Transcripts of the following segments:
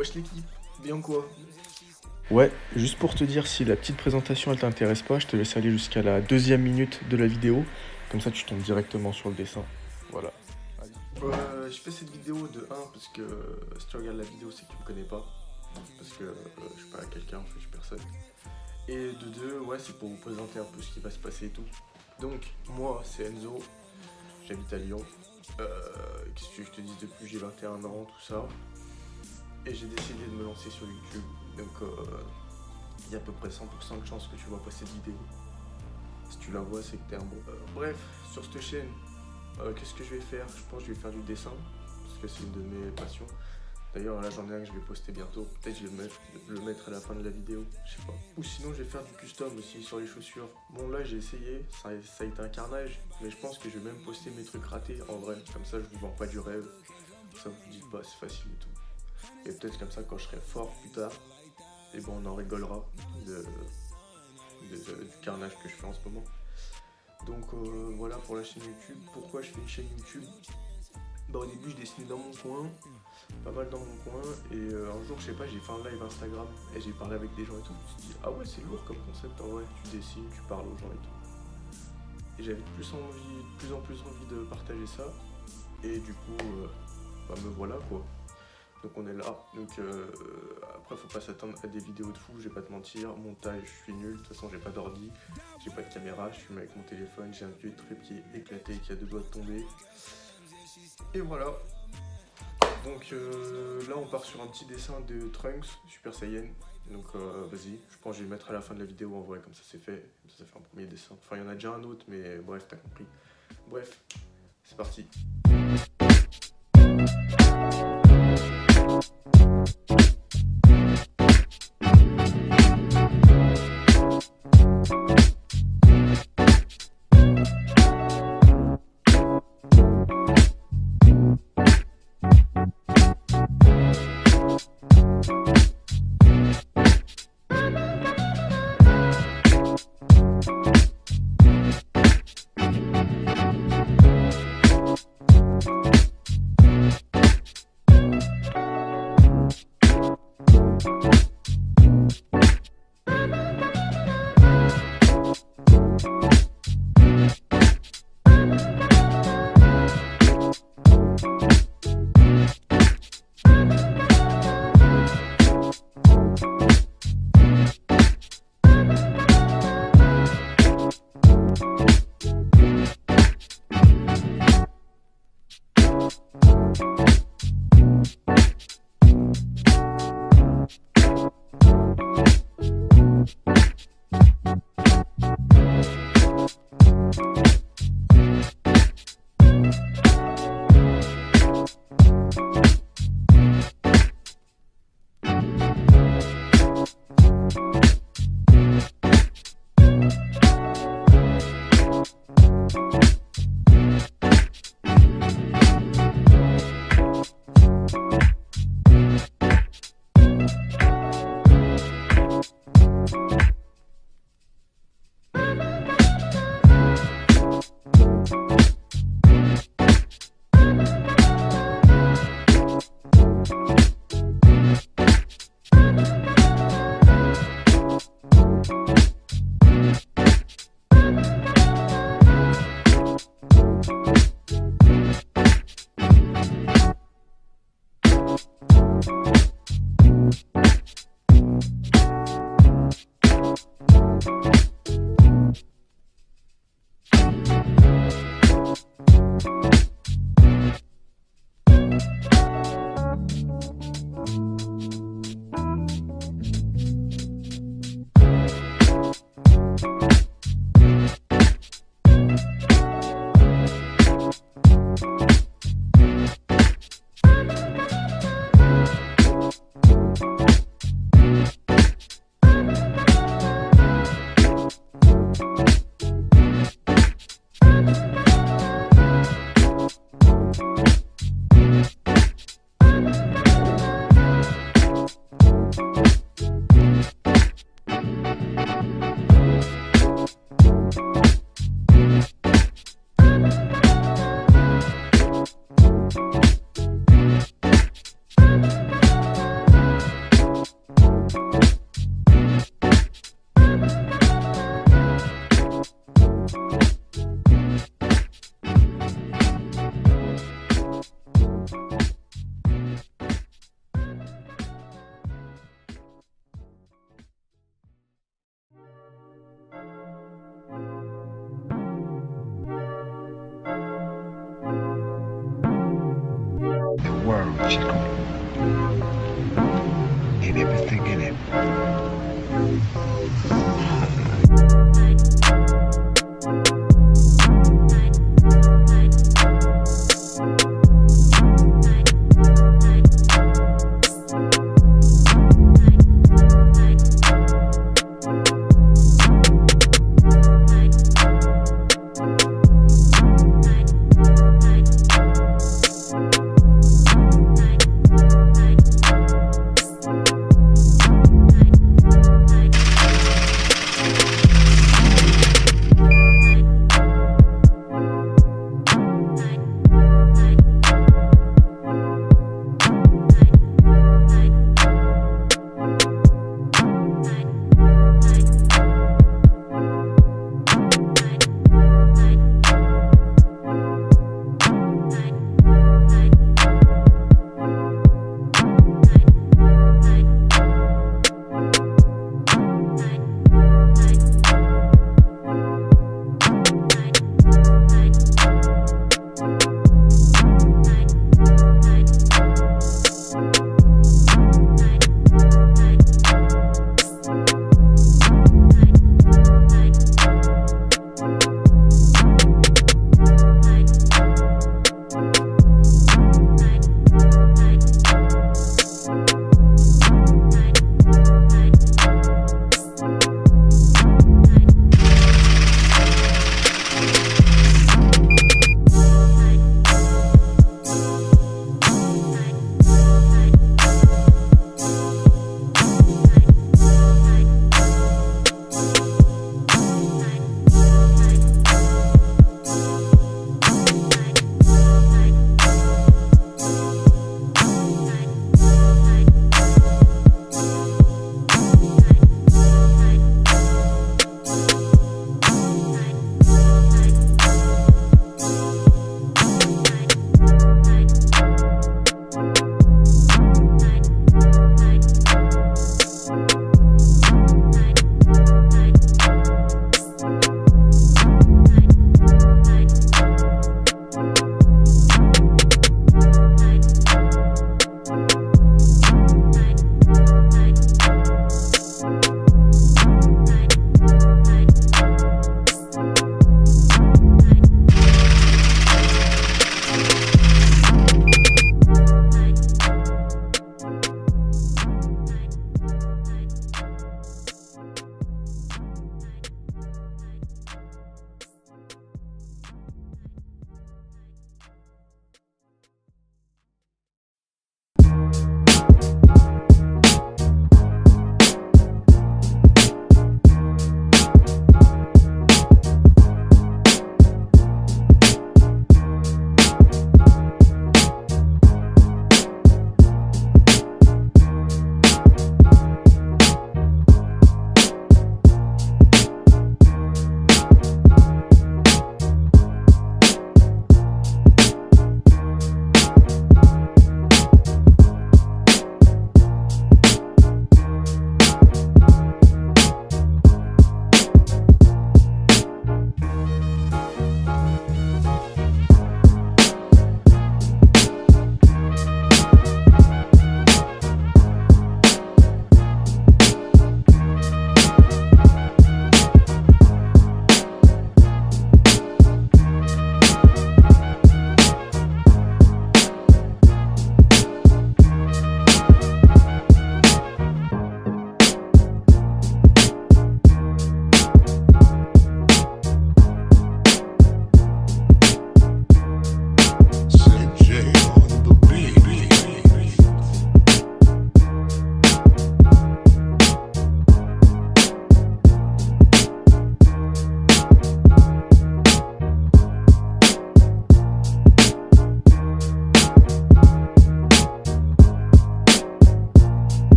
Wesh l'équipe, bien quoi Ouais, juste pour te dire si la petite présentation elle t'intéresse pas, je te laisse aller jusqu'à la deuxième minute de la vidéo. Comme ça tu tombes directement sur le dessin. Voilà. Euh, je fais cette vidéo de 1 parce que si tu regardes la vidéo c'est que tu me connais pas. Parce que euh, je suis pas quelqu'un, en fait je suis personne. Et de 2, ouais c'est pour vous présenter un peu ce qui va se passer et tout. Donc moi c'est Enzo, j'habite à Lyon. Euh, Qu'est-ce que je te dis depuis j'ai 21 ans, tout ça. Et j'ai décidé de me lancer sur YouTube. Donc euh, il y a à peu près 100% de chances que tu vois pas cette vidéo. Si tu la vois, c'est que t'es un bon. Euh, bref, sur cette chaîne, euh, qu'est-ce que je vais faire? Je pense que je vais faire du dessin, parce que c'est une de mes passions. D'ailleurs, là j'en ai un que je vais poster bientôt. Peut-être je vais le mettre, à la fin de la vidéo, je sais pas. Ou sinon, je vais faire du custom aussi sur les chaussures. Bon, là j'ai essayé, ça, ça a été un carnage, mais je pense que je vais même poster mes trucs ratés en vrai. Comme ça, je vous vends pas du rêve. Ça vous dites pas, c'est facile et tout. Et peut-être comme ça, quand je serai fort plus tard, et bon, on en rigolera du carnage que je fais en ce moment. Donc euh, voilà pour la chaîne YouTube. Pourquoi je fais une chaîne YouTube? Bah, Au début, je dessinais dans mon coin, pas mal dans mon coin, et euh, un jour, je sais pas, j'ai fait un live Instagram et j'ai parlé avec des gens et tout. Je me suis dit, ah ouais, c'est lourd comme concept en vrai. Tu dessines, tu parles aux gens et tout. Et j'avais de plus, plus en plus envie de partager ça. Et du coup, euh, bah, me voilà quoi. Donc on est là. Donc euh, après faut pas s'attendre à des vidéos de fou, je vais pas te mentir. Montage, je suis nul. De toute façon j'ai pas d'ordi, j'ai pas de caméra, je filme avec mon téléphone, j'ai un vieux truc qui est éclaté, qui a deux doigts de tomber. Et voilà. Donc euh, là on part sur un petit dessin de Trunks, Super Saiyan. Donc euh, vas-y, je pense que je vais le mettre à la fin de la vidéo en vrai, comme ça c'est fait. Comme ça ça fait un premier dessin. Enfin il y en a déjà un autre, mais bref t'as compris. Bref, c'est parti.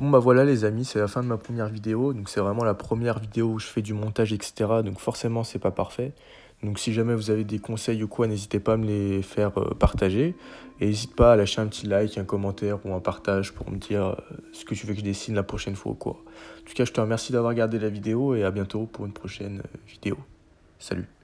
Bon bah voilà les amis, c'est la fin de ma première vidéo. Donc c'est vraiment la première vidéo où je fais du montage, etc. Donc forcément c'est pas parfait. Donc si jamais vous avez des conseils ou quoi, n'hésitez pas à me les faire euh, partager. Et n'hésite pas à lâcher un petit like, un commentaire ou un partage pour me dire euh, ce que tu veux que je dessine la prochaine fois ou quoi. En tout cas, je te remercie d'avoir regardé la vidéo et à bientôt pour une prochaine euh, vidéo. Salut